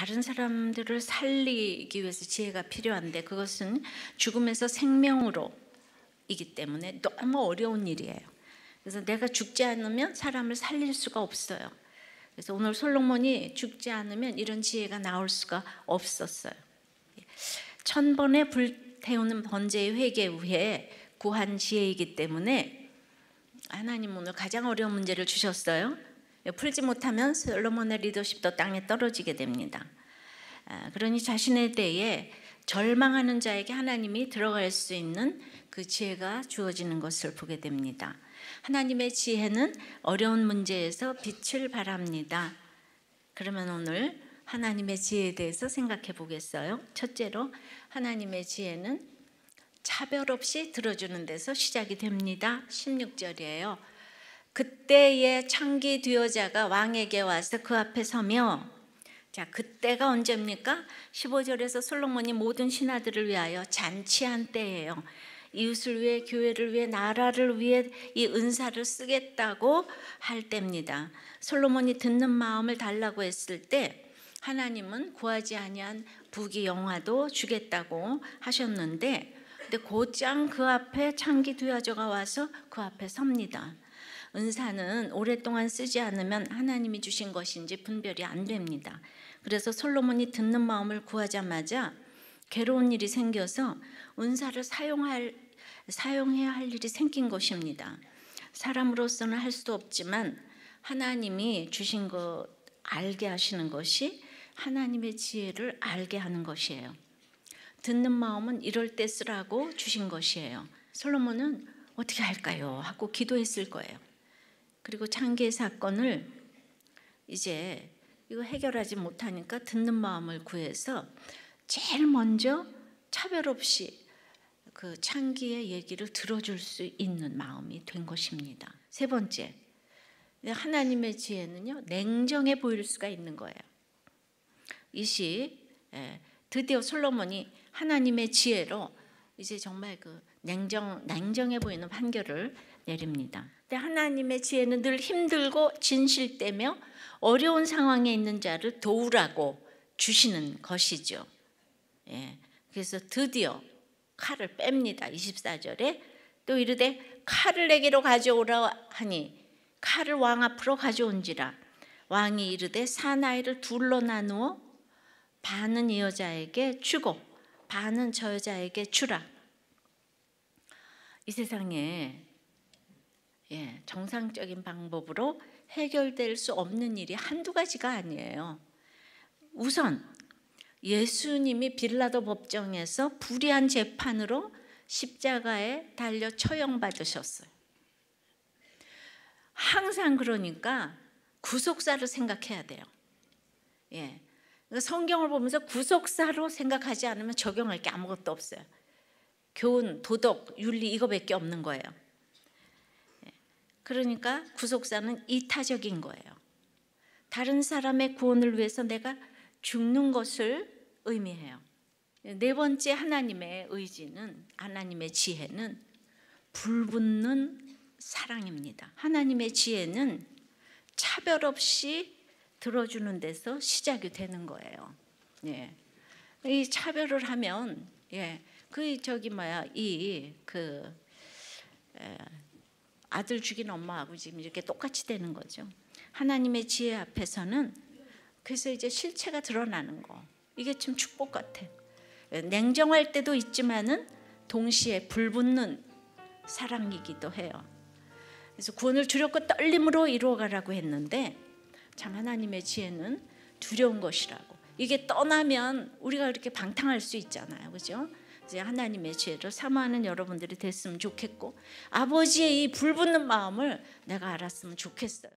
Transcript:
다른 사람들을 살리기 위해서 지혜가 필요한데 그것은 죽음에서 생명으로 이기 때문에 너무 어려운 일이에요. 그래서 내가 죽지 않으면 사람을 살릴 수가 없어요. 그래서 오늘 솔로몬이 죽지 않으면 이런 지혜가 나올 수가 없었어요. 천 번의 불태우는 번제의 회개 후에 구한 지혜이기 때문에 하나님 오늘 가장 어려운 문제를 주셨어요. 풀지 못하면 솔로몬의 리더십도 땅에 떨어지게 됩니다. 아, 그러니 자신에 대해 절망하는 자에게 하나님이 들어갈 수 있는 그 지혜가 주어지는 것을 보게 됩니다. 하나님의 지혜는 어려운 문제에서 빛을 발합니다. 그러면 오늘 하나님의 지혜에 대해서 생각해 보겠어요. 첫째로 하나님의 지혜는 차별 없이 들어주는 데서 시작이 됩니다. 16절이에요. 그때의 창기 두여자가 왕에게 와서 그 앞에 서며 자, 그때가 언제입니까? 15절에서 솔로몬이 모든 신하들을 위하여 잔치한 때예요. 이웃을 위해 교회를 위해 나라를 위해 이 은사를 쓰겠다고 할 때입니다. 솔로몬이 듣는 마음을 달라고 했을 때 하나님은 구하지 아니한 부귀 영화도 주겠다고 하셨는데 근데 곧장 그 앞에 창기 두야저가 와서 그 앞에 섭니다. 은사는 오랫동안 쓰지 않으면 하나님이 주신 것인지 분별이 안 됩니다. 그래서 솔로몬이 듣는 마음을 구하자마자 괴로운 일이 생겨서 은사를 사용할 사용해야 할 일이 생긴 것입니다. 사람으로서는 할 수 없지만 하나님이 주신 것 알게 하시는 것이 하나님의 지혜를 알게 하는 것이에요. 듣는 마음은 이럴 때 쓰라고 주신 것이에요. 솔로몬은 어떻게 할까요? 하고 기도했을 거예요. 그리고 창기의 사건을 이제 이거 해결하지 못하니까 듣는 마음을 구해서 제일 먼저 차별 없이 그 창기의 얘기를 들어줄 수 있는 마음이 된 것입니다. 세 번째, 하나님의 지혜는요 냉정해 보일 수가 있는 거예요. 이시 예, 드디어 솔로몬이 하나님의 지혜로 이제 정말 그 냉정 냉정해 보이는 판결을 내립니다. 근데 하나님의 지혜는 늘 힘들고 진실되며 어려운 상황에 있는 자를 도우라고 주시는 것이죠. 예. 그래서 드디어 칼을 뺍니다. 24절에 또 이르되 칼을 내게로 가져오라 하니 칼을 왕 앞으로 가져온지라 왕이 이르되 사나이를 둘로 나누어 반은 이 여자에게 주고 반은 저 여자에게 주라. 이 세상에 예, 정상적인 방법으로 해결될 수 없는 일이 한두 가지가 아니에요. 우선 예수님이 빌라도 법정에서 불의한 재판으로 십자가에 달려 처형받으셨어요. 항상 그러니까 구속사를 생각해야 돼요. 예. 성경을 보면서 구속사로 생각하지 않으면 적용할 게 아무것도 없어요. 교훈, 도덕, 윤리 이거밖에 없는 거예요. 예. 그러니까 구속사는 이타적인 거예요. 다른 사람의 구원을 위해서 내가 죽는 것을 의미해요. 네 번째 하나님의 의지는 하나님의 지혜는 불붙는 사랑입니다. 하나님의 지혜는 차별 없이 들어주는 데서 시작이 되는 거예요. 예. 이 차별을 하면 예. 그 저기 뭐야 이그 아들 죽인 엄마하고 지금 이렇게 똑같이 되는 거죠. 하나님의 지혜 앞에서는 그래서 이제 실체가 드러나는 거. 이게 참 축복 같아. 냉정할 때도 있지만은 동시에 불붙는 사랑이기도 해요. 그래서 구원을 두렵고 떨림으로 이루어가라고 했는데 참 하나님의 지혜는 두려운 것이라고. 이게 떠나면 우리가 이렇게 방탕할 수 있잖아요. 그죠? 이제 하나님의 지혜를 사모하는 여러분들이 됐으면 좋겠고 아버지의 이 불붙는 마음을 내가 알았으면 좋겠어요.